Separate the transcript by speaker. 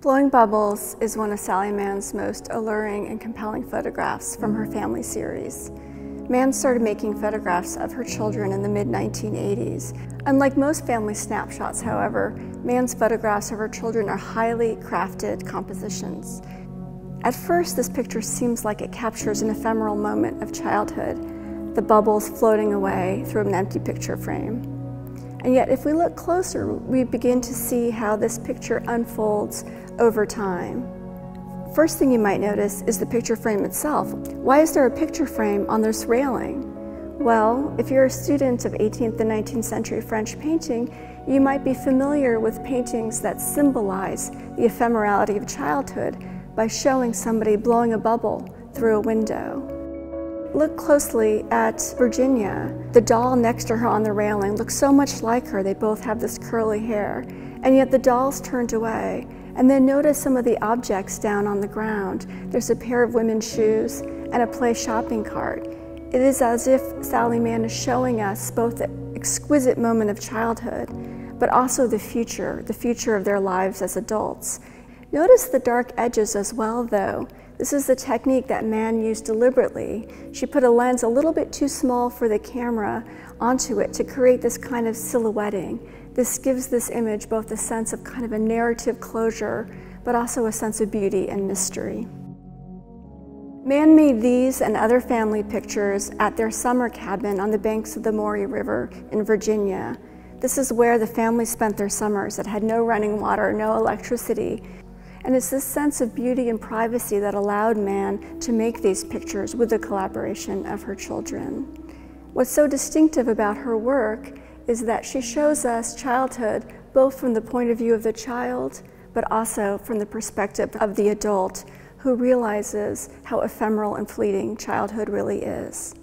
Speaker 1: Blowing Bubbles is one of Sally Mann's most alluring and compelling photographs from her family series. Mann started making photographs of her children in the mid-1980s. Unlike most family snapshots, however, Mann's photographs of her children are highly crafted compositions. At first, this picture seems like it captures an ephemeral moment of childhood, the bubbles floating away through an empty picture frame. And yet, if we look closer, we begin to see how this picture unfolds over time. First thing you might notice is the picture frame itself. Why is there a picture frame on this railing? Well, if you're a student of 18th and 19th century French painting, you might be familiar with paintings that symbolize the ephemerality of childhood by showing somebody blowing a bubble through a window. Look closely at Virginia. The doll next to her on the railing looks so much like her. They both have this curly hair, and yet the doll's turned away. And then notice some of the objects down on the ground. There's a pair of women's shoes and a play shopping cart. It is as if Sally Mann is showing us both the exquisite moment of childhood, but also the future, the future of their lives as adults. Notice the dark edges as well, though. This is the technique that Mann used deliberately. She put a lens a little bit too small for the camera onto it to create this kind of silhouetting. This gives this image both a sense of kind of a narrative closure, but also a sense of beauty and mystery. Mann made these and other family pictures at their summer cabin on the banks of the Maury River in Virginia. This is where the family spent their summers. It had no running water, no electricity, and it's this sense of beauty and privacy that allowed Mann to make these pictures with the collaboration of her children. What's so distinctive about her work is that she shows us childhood both from the point of view of the child, but also from the perspective of the adult who realizes how ephemeral and fleeting childhood really is.